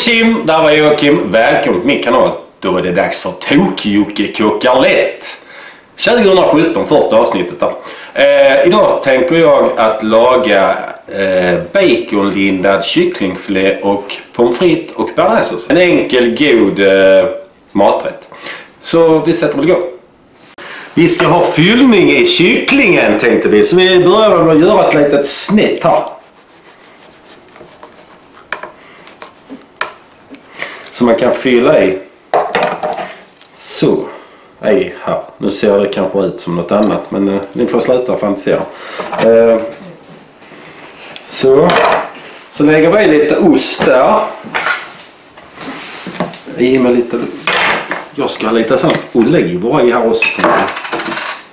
tjim! Det här var Joakim. Välkommen till min kanal. Då är det dags för Tok-Jocke kokar lätt. 2017, första avsnittet där. Eh, idag tänker jag att laga eh, baconlindad kycklingfilé och pommes frites och bearnaisesås. En enkel, god eh, maträtt. Så vi sätter väl igång. Vi ska ha fyllning i kycklingen tänkte vi. Så vi börjar med att göra ett litet snitt här. Som man kan fylla i. Så. Ej här. Nu ser det kanske ut som något annat men eh, ni får sluta fantisera. Eh, så. Så lägger vi lite ost där. I med lite... Jag ska ha lite sån oliver i här också.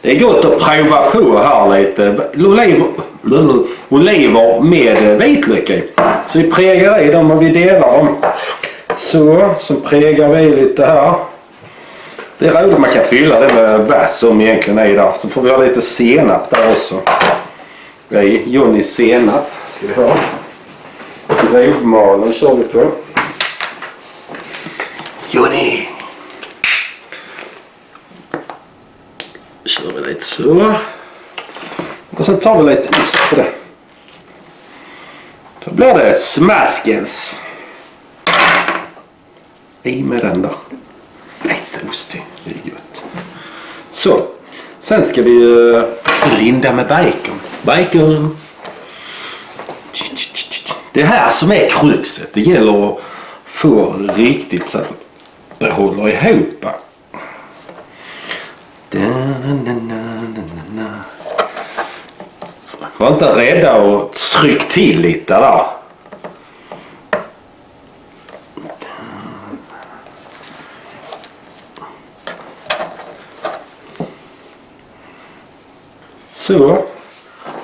Det är gott att prova på här lite. Oliver, oliver med vitlök i. Så vi pregar i dem och vi delar dem. Så, så pregar vi lite här. Det är roligt man kan fylla det med vass som egentligen är där. Så får vi ha lite senap där också. Nej, Johnny senap ska vi ha. Grovmalen kör vi på. Johnny! kör vi lite så. Och sen tar vi lite ost på det. Då blir det smaskens. I med den där. Lite ost i. Det är gott. Så. Sen ska vi uh, linda med bacon. Bacon. Det här som är kruxet. Det gäller att få riktigt så att det håller ihop. Var inte rädda och tryck till lite där. Så.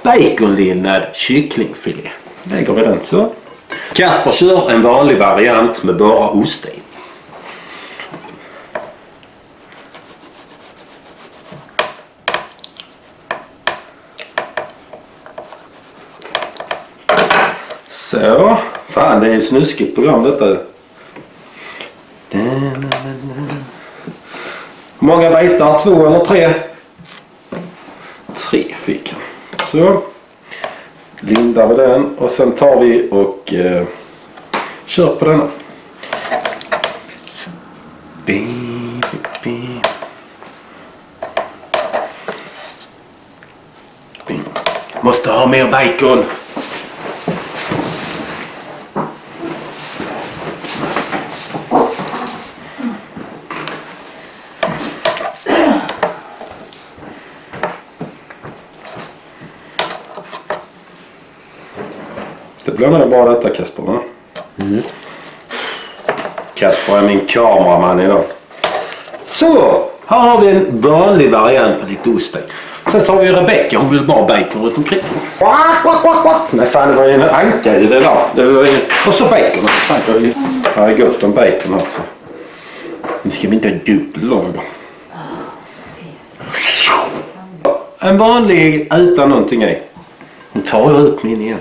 Baconlindad kycklingfilé. Lägger vi den så. Kasper kör en vanlig variant med bara ost i. Så. Fan det är ett snuskigt program detta. Hur många bitar? Två eller tre? Tre fick han. Så. Lindar vi den och sen tar vi och eh, kör på denna. Måste ha mer bacon. Nog bra detta Kasper va? Mm. Kasper är min kameraman idag. Så! Här har vi en vanlig variant med lite ost. Sen så har vi Rebecka, hon vill bara ha bacon runt omkring. Nej fan det var ju en anka i det där. Det var ju... Och så bacon. Det är gott om bacon alltså. Nu ska vi inte ha dubbel lager. En vanlig utan någonting i. Nu tar jag ut min igen.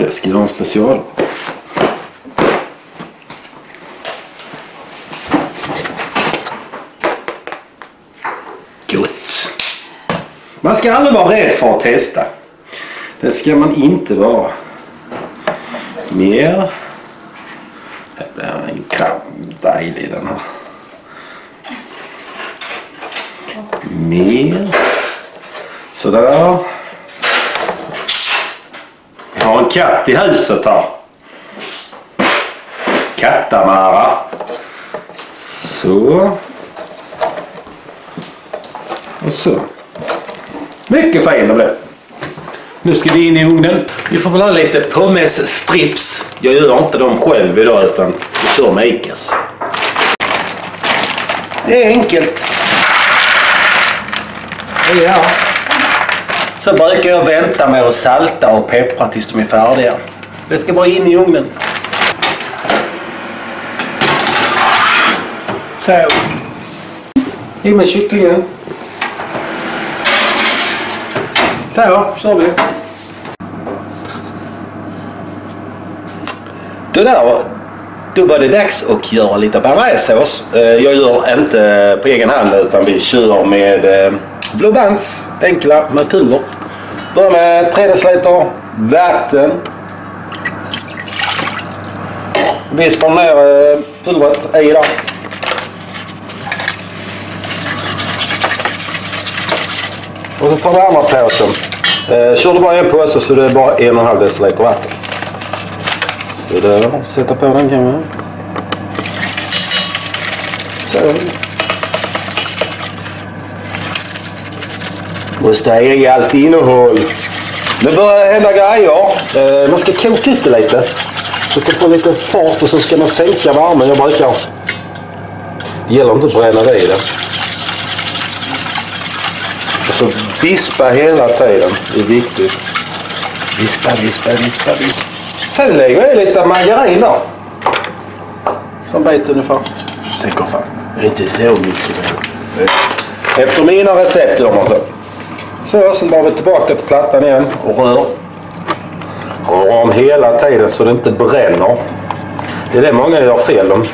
Jag ska göra en special. Gott! Man ska aldrig vara rädd för att testa. Det ska man inte vara. Mer. Det blir en krabb dejlig den här. Mer. Sådär. En katt i huset här. Kattamara. Så. Och så. Mycket fin det blev. Nu ska vi in i ugnen. Vi får väl ha lite pommes-strips. Jag gör inte dem själv idag utan vi kör med Icas. Det är enkelt. Ja. Så brukar jag vänta med att salta och peppra tills de är färdiga. Det ska bara in i ugnen. Så. I med kycklingen. Så, kör vi. Då där, då var det dags att göra lite bearnaisesås. Eh, jag gör inte på egen hand utan vi kör med eh, Blue Bands enkla med pulver. Börjar med 3 deciliter vatten. Vispar ner eh, pulvret i där. Och så tar vi andra påsen. Eh, kör du bara en påse så det är bara en och en halv deciliter vatten. Så där, sätta på den kan vi. Så. Måste ha i allt innehåll. Det börjar hända grejer. Eh, man ska koka ut det lite. Så ska få lite fart och så ska man sänka värmen. Jag brukar... Det gäller inte att bränna det i det. Och så vispa hela tiden. Det är viktigt. Vispa, vispa, vispa, vispa. Sen lägger jag i lite margarin där. Som bit ungefär. Tänker fan, det är inte så mycket. Efter mina recept gör man så. Så, sen drar vi tillbaka till plattan igen och rör. Rör om hela tiden så det inte bränner. Det är det många gör fel. De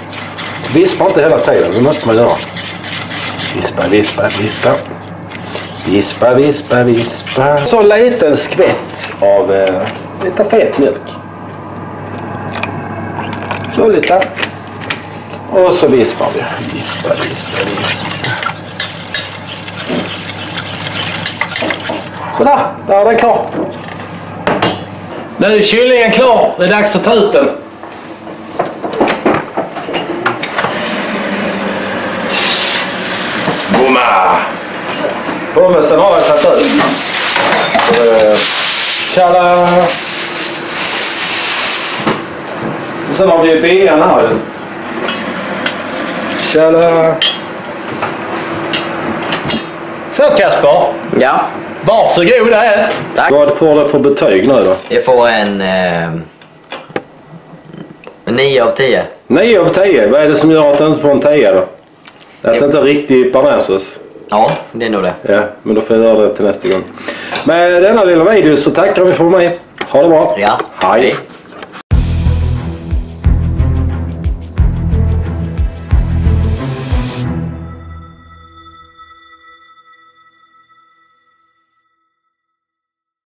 vispar inte hela tiden. Det måste man göra. Vispa, vispa, vispa. Vispa, vispa, vispa. Så en liten skvätt av eh, lite fet mjölk. Så lite. Och så vispar vi. Vispa, vispa, vispa. Sådär, där är den klar. Nu är kyllingen klar. Det är dags att ta ut den. Bomma! Pommesen har jag tagit ut. Tjalla! Sen har vi bean här. Tjalla! Så Kasper! Ja, Varsågod och ät! Tack. Vad får du för betyg nu då? jag får en... Eh, 9 av 10. 9 av 10. Vad är det som gör att du inte får en 10 då? Att det inte är riktig bearnaisesås? Ja, det är nog det. Ja, men då får jag göra det till nästa gång. Med denna lilla video så tackar vi för mig. Ha det bra. Ja, Hej. hej.